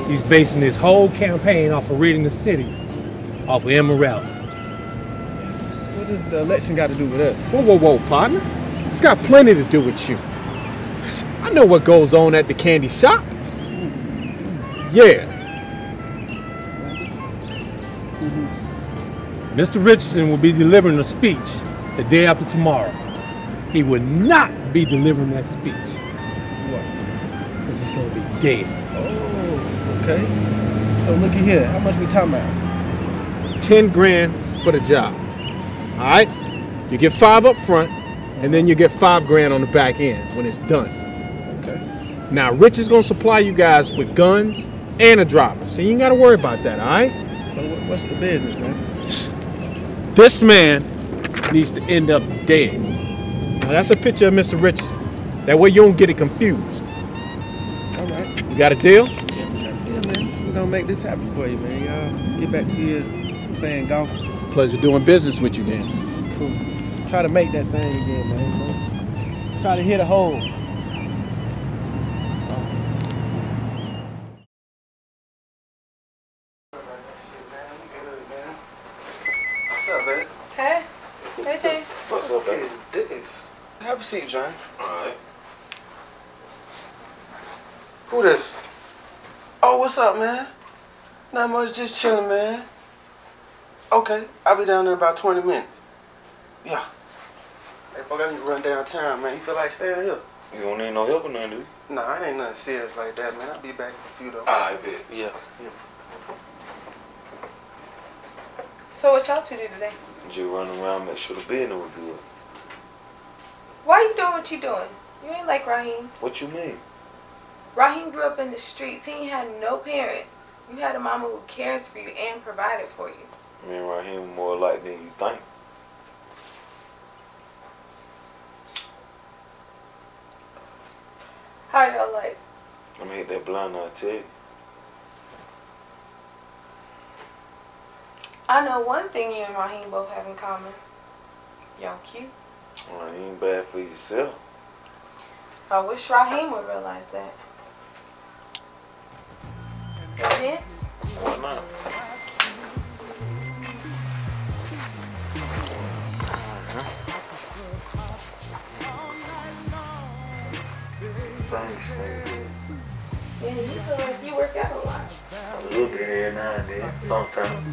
He's basing his whole campaign off of ridding the city off of immorality. What does the election got to do with us? Whoa, whoa, whoa, partner. It's got plenty to do with you. I know what goes on at the candy shop. Yeah. Mr. Richardson will be delivering a speech the day after tomorrow. He will not be delivering that speech. What? Because he's going to be dead. Oh, okay. So looky here, how much we talking about? 10 grand for the job. All right? You get five up front, and then you get five grand on the back end when it's done. Okay. Now, Rich is going to supply you guys with guns and a driver, so you ain't got to worry about that, all right? So what's the business, man? This man needs to end up dead. Now, that's a picture of Mr. Richardson. That way you don't get it confused. All right. You got a deal? Yeah, man. Gonna make this happen for you, man. Y'all get back to your playing golf. Pleasure doing business with you, man. Cool. Try to make that thing again, man. Try to hit a hole. What's up, man? Hey. Hey, James. What's up, man? Is this? Have a seat, John. Alright. Who this? Oh, what's up, man? Not much, just chilling, man. Okay, I'll be down there in about 20 minutes. Yeah. Hey, fuck, I need to run downtown, man. You feel like staying here? You don't need no help or nothing, do you? Nah, it ain't nothing serious like that, man. I'll be back in a few, though. I bet. Yeah. yeah. So what y'all two do today? Just running around, make sure the business was good. Why you doing what you doing? You ain't like Raheem. What you mean? Raheem grew up in the streets. He ain't had no parents. You had a mama who cares for you and provided for you. Me and Raheem more like than you think. How y'all like? I'm that blind eye, tell. I know one thing you and Raheem both have in common. Y'all cute. Well, ain't bad for yourself. I wish Raheem would realize that. Dance? Why not? Yeah, you feel like you work out a lot. A little bit every now and then, sometimes.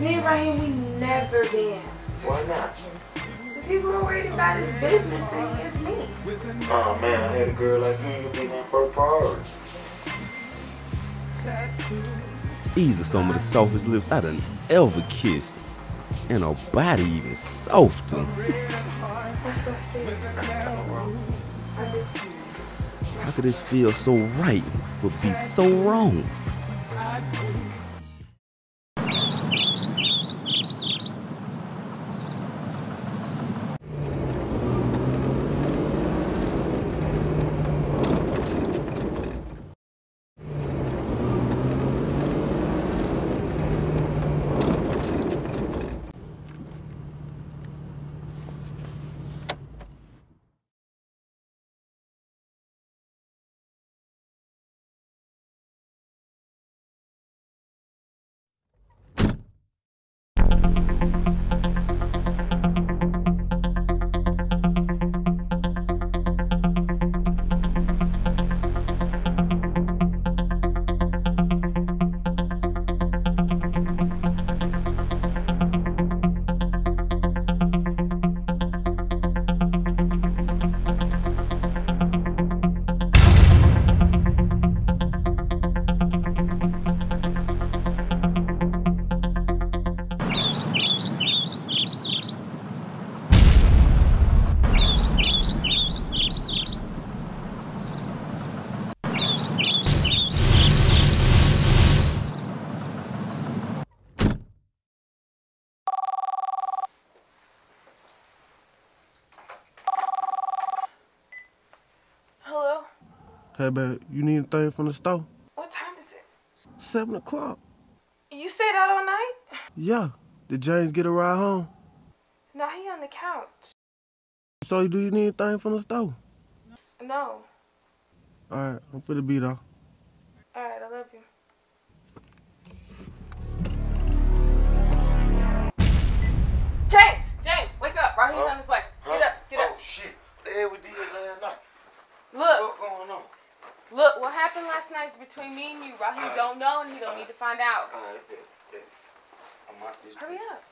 Me and Raheem, we never dance. Why not? Because he's more worried about his business than he is me. Oh man, I had a girl like you, you'd be my first priority. These are some of the softest lips I done ever kissed. And her body even softer. How could this feel so right but be so wrong? Hey, babe, you need anything from the store? What time is it? Seven o'clock. You stayed out all night? Yeah. Did James get a ride home? No, he on the couch. So, do you need anything from the store? No. All right, I'm finna be there. Look, what happened last night is between me and you. Raheem Alright. don't know and he don't need to find out. All right, bet, bet. I'm out this Hurry up.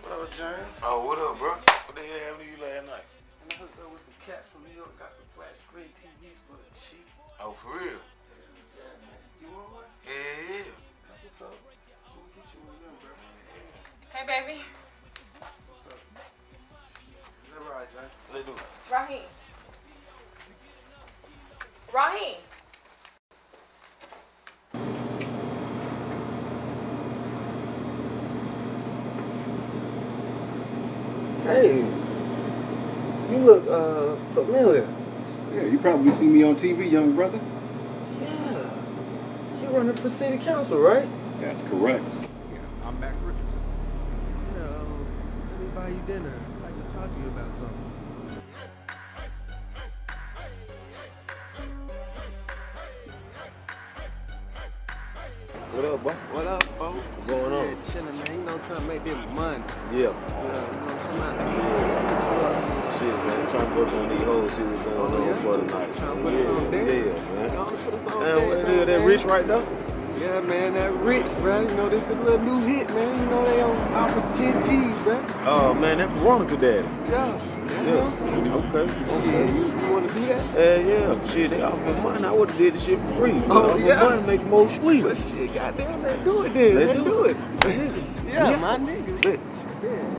What up, James? Oh, what up, bro? What the hell happened to you last night? I hooked up with some cats from New York, got some flat screen TVs for the shit. Oh, for real? Yeah, man. You want one? Yeah, yeah. That's what's up. We'll get you one bro. Hey, baby. Is that? Let's do it. Raheem. Raheem. Hey, you look uh familiar. Yeah, you probably see me on TV, young brother. Yeah. you're running for city council, right? That's correct. Yeah, I'm Max Richardson. Yeah, um, let me buy you dinner. I'd like to talk to you about something. What up, boy? What up, folks? What's going on? Yeah, chilling, man. You know, trying to make them money. Yeah. Yeah, you know what I'm talking about? Shit, man. Trying to work on these hoes, see what's going Oh, on yeah? for the night. Trying to put yeah, us on? Yeah, man. Y'all put us on Damn, deck, what it though, is? That rich right there? Yeah, man, that rich, bro. You know, this the little new hit, man. You know, they on out 10 G's, bro. Oh, man, that Veronica daddy. Yeah. Yeah. Okay. Shit, you, you want to do that? Yeah, yeah. Shit, they offer money. I would have did the shit for free. Oh, yeah. Money make more sweet. But shit, goddamn, let's do it then. Let's do it. Yeah. my nigga.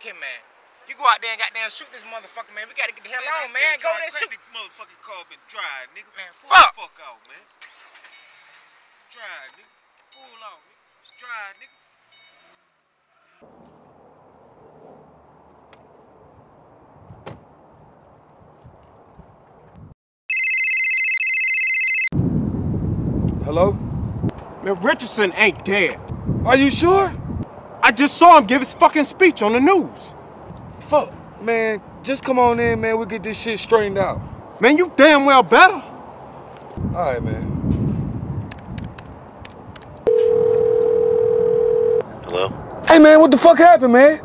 Going. Hey, man. You go out there and goddamn shoot this motherfucker, man. We gotta get the hell on, man. Go there and shoot. The motherfucking car been dry, nigga. Man, Pull fuck. the fuck out, man. Dry, nigga. Pull out, nigga. It's dry, nigga. Hello? Man, Richardson ain't dead. Are you sure? I just saw him give his fucking speech on the news. Fuck, man. Just come on in, man. We'll get this shit straightened out. Man, you damn well better. All right, man. Hello? Hey, man, what the fuck happened, man?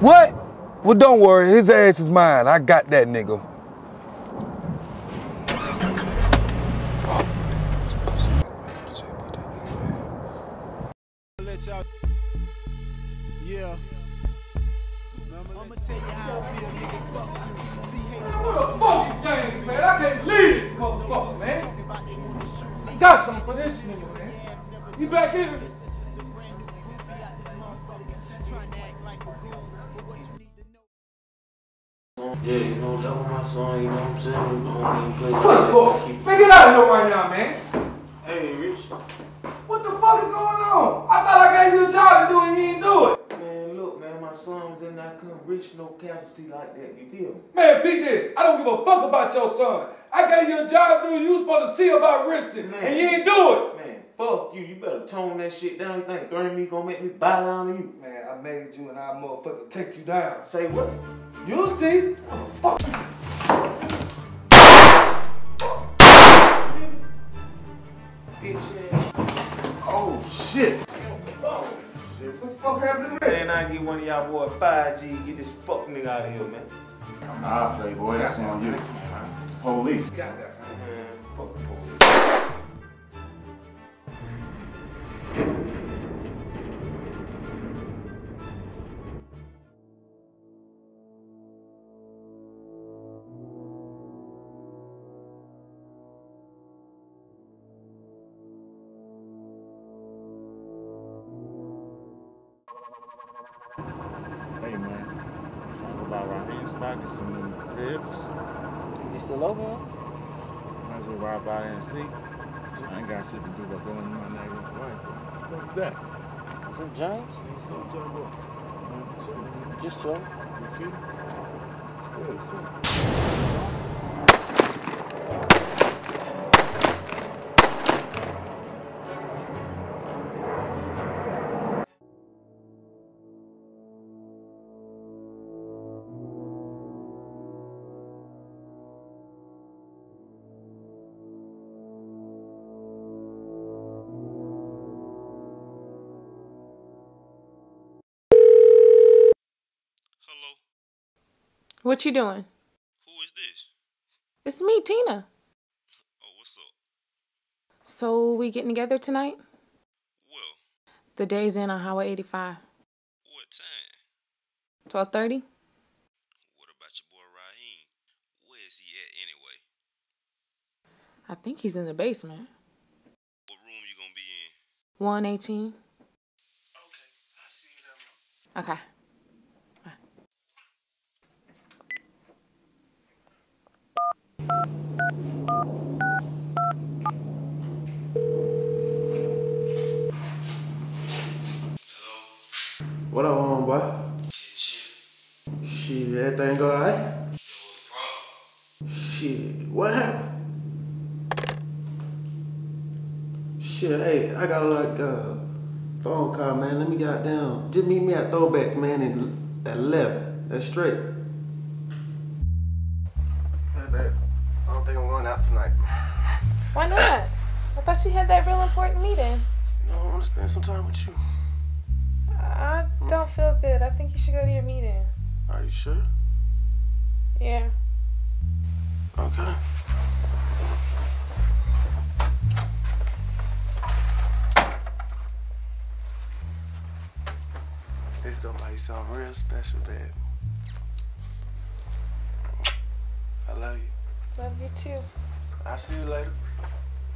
What? Well, don't worry. His ass is mine. I got that nigga. Know, that was my song, you know what I'm saying? We don't even play What the fuck? Man, get out of here right now, man. Hey, Rich. What the fuck is going on? I thought I gave you a job to do and you didn't do it. Man, look, man, my son was in that couldn't no casualty like that, you feel me? Man, beat this. I don't give a fuck about your son. I gave you a job dude. You was supposed to see about Richardson, and you ain't do it. Man, fuck you. You better tone that shit down. You think throwing me gonna make me bow down to you? Man, I made you and I motherfucker take you down. Say what? You'll see. Fuck. Bitch ass. Oh shit. Fuck go grab the rest. Man, I get one of y'all boy 5G, get this fuck nigga out of here, man. Nah, playboy, that's on you. It's the police. Get some ribs. You still over? Might as well ride by there and see. I ain't got shit to do but going to my neighbor's wife. What is that? St. James? St. John what? Just chilling. You kidding? Good, shit. What you doing? Who is this? It's me, Tina. Oh, what's up? So we getting together tonight? Well, The Days Inn on Highway 85. what time? 12:30. What about your boy Raheem? Where is he at anyway? I think he's in the basement. What room you gonna be in? 118. Okay, I see you there, Okay. What up, on, boy? Shit, everything go alright? Shit, what happened? Shit, hey, I got a like uh, phone call, man. Let me get down. Just meet me at Throwbacks, man, at 11. That's straight. Out tonight. Why not? I thought you had that real important meeting. No, I want to spend some time with you. I don't feel good. I think you should go to your meeting. Are you sure? Yeah. Okay. This is gonna buy you something real special, babe. I love you. Love you too. I'll see you later.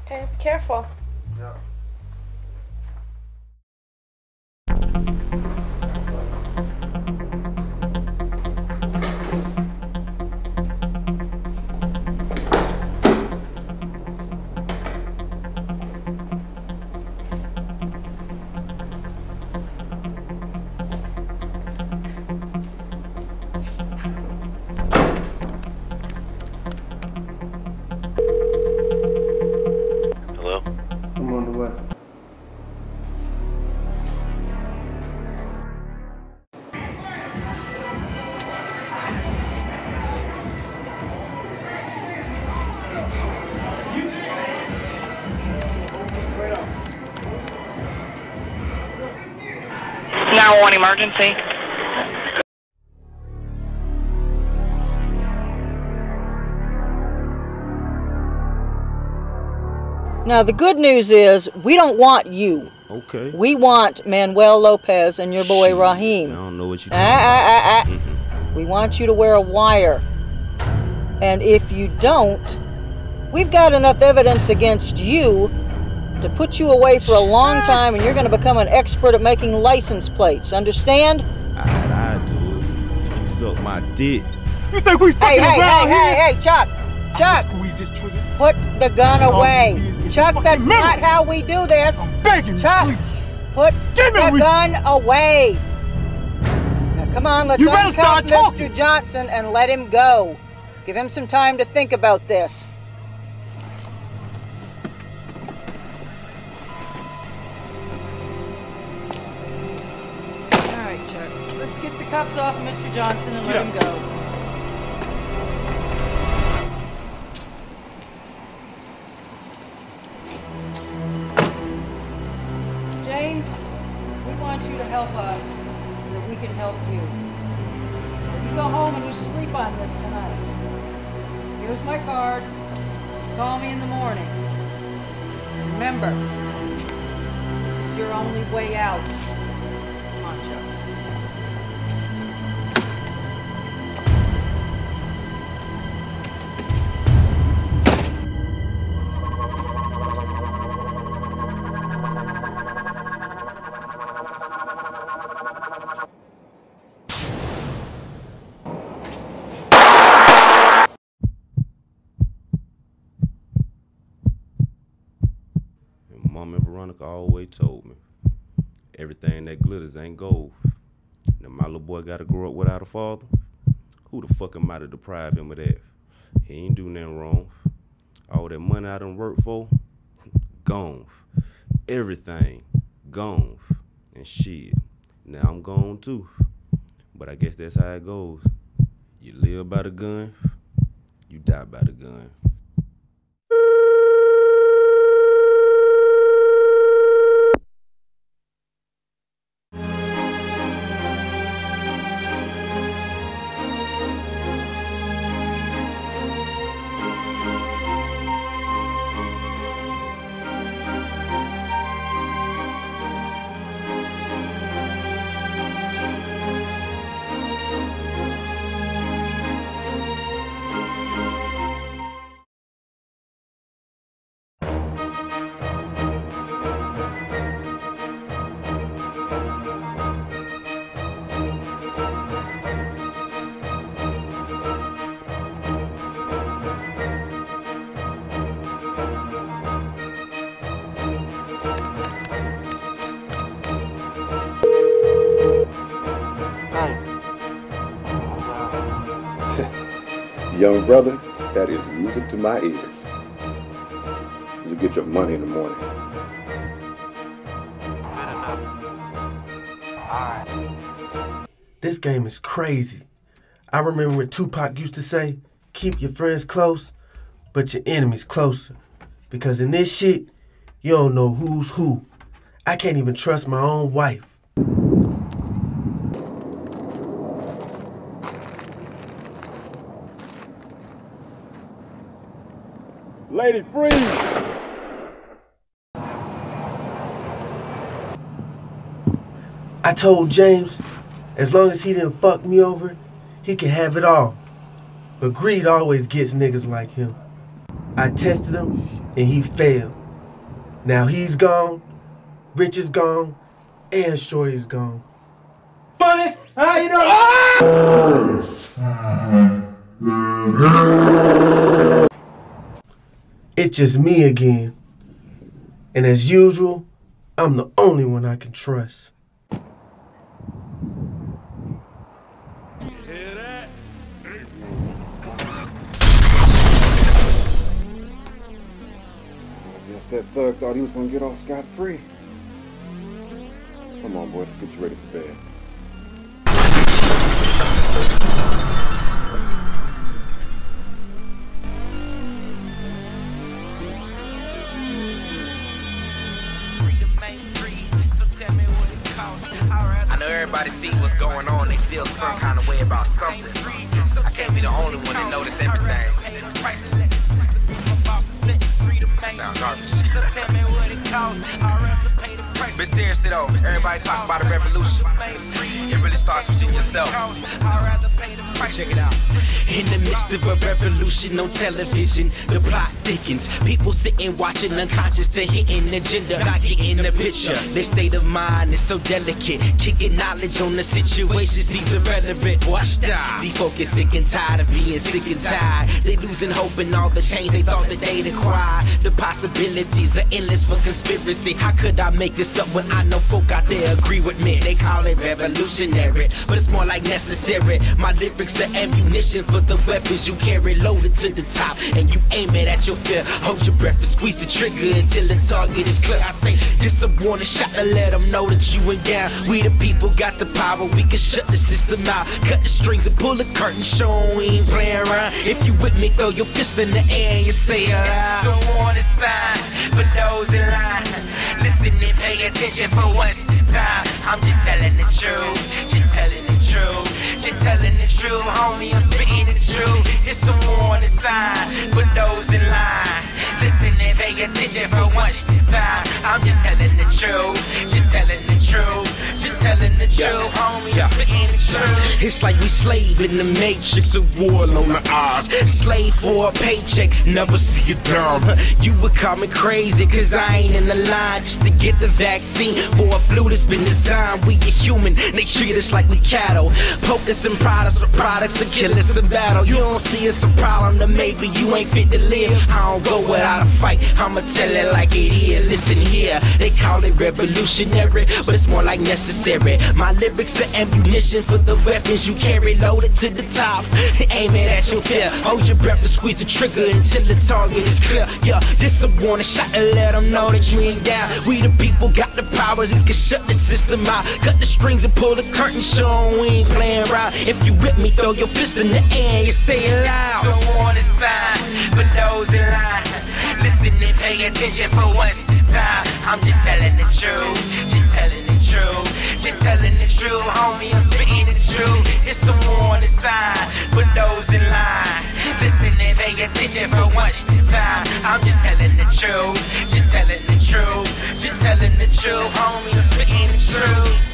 Okay, be careful. Yeah. 911 emergency. Now, the good news is we don't want you. Okay. We want Manuel Lopez and your boy Shit, Raheem. I don't know what you're ah, talking ah, about. Ah, ah, we want you to wear a wire. And if you don't, we've got enough evidence against you to put you away for a long time and you're going to become an expert at making license plates. Understand? I, I do it. If you suck my dick. You think we fucking hey, hey, hey, hey, hey, Chuck. Chuck. Squeeze this trigger. Put the gun away. Chuck, that's memory. not how we do this. begging you, Chuck, put Give me the gun away. Now, come on, let's You uncuff start talking. Mr. Johnson and let him go. Give him some time to think about this. Cuffs off Mr. Johnson and let Yeah. him go. James, we want you you to help us so that we can help you. You go home and you sleep on this tonight. Here's my card. Call me in the morning. Remember, this is your only way out. Ain't gold. Now my little boy gotta grow up without a father. Who the fuck am I to deprive him of that? He ain't do nothing wrong. All that money I done worked for, gone. Everything, gone. And shit, now I'm gone too. But I guess that's how it goes. You live by the gun, you die by the gun. Brother, that is music to my ears. You get your money in the morning. This game is crazy. I remember when Tupac used to say, keep your friends close, but your enemies closer. Because in this shit, you don't know who's who. I can't even trust my own wife. Lady, freeze! I told James, as long as he didn't fuck me over, he can have it all. But greed always gets niggas like him. I tested him, and he failed. Now he's gone, Rich is gone, and Shorty's gone. Money, how you doing? It's just me again. And as usual, I'm the only one I can trust. That thug thought he was gonna get off scot free. Come on, boy, let's get you ready for bed. Everybody see what's going on. They feel some kind of way about something. I can't be the only one that notice everything. Garbage. But seriously though, everybody talk about a revolution. It really starts within yourself. Check it out. In the midst of a revolution on television, the plot thickens. People sitting watching unconscious to hitting agenda, not getting the picture. Their state of mind is so delicate. Kicking knowledge on the situation seems irrelevant. Watch. Be focused, sick and tired of being sick and tired. They losing hope in all the change they thought that they'd acquire. The possibilities are endless for conspiracy. How could I make this up when I know folk out there agree with me? They call it revolutionary, but it's more like necessary. My lyrics are ammunition for the weapons you carry loaded to the top. And you aim it at your fear. Hold your breath and squeeze the trigger until the target is clear. I say, this a warning shot to let them know that you ain't down. We the people got the power, we can shut the system out. Cut the strings and pull the curtain, show we ain't playing around. If you with me, throw your fist in the air and you say loud. So on a sign for those in line. Listen and pay attention for once. This time. I'm just telling the truth, just telling the truth, just telling the truth, homie. I'm spitting the truth. It's a warning sign for those in line. Listen and pay attention for once this time. I'm just telling the truth, just telling the truth, just telling the truth, homie. The truth. It's like we slave in the matrix of war on the odds. Slave for a paycheck, never see a dime. You would call me crazy, cause I ain't in the line just to get the vaccine for a flu that's been designed. We a human, they treat us like we cattle. Poke us products for products and kill us in battle. You don't see it's a problem, then maybe you ain't fit to live. I don't go without a fight, I'ma tell it like it is. Listen here, they call it revolutionary, but it's more like necessary. My lyrics are ammunition for the weapons you carry, loaded to the top. Aim it at your fear. Hold your breath and squeeze the trigger until the target is clear. Yeah, this a warning shot to let them know that you ain't down. We the people got the powers, we can shut the system out. Cut the strings and pull the curtain, show we ain't playing around. If you with me, throw your fist in the air and you say it loud. So warning sign for those in line. Listen and pay attention for once this time. I'm just telling the truth, just telling the truth, just telling the truth, homie. I'm spitting the truth. It's a warning sign for those in line. Listen and pay attention for once time. I'm just telling the truth, just telling the truth, just telling the truth, homie. I'm spitting the truth.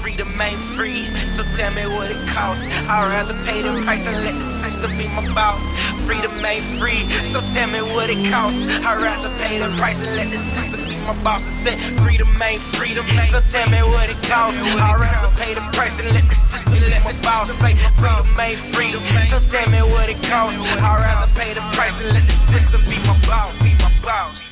Freedom ain't free, so tell me what it costs. I'd rather pay the price and let the system be my boss. Freedom ain't free, so tell me what it costs. I'd rather pay the price and let the system be my boss. I said freedom ain't freedom, so tell me what it costs. I'd rather pay the price and let the system be my boss. Say freedom ain't freedom, so tell me what it costs. I'd rather pay the price and let the system be my boss. Be my boss.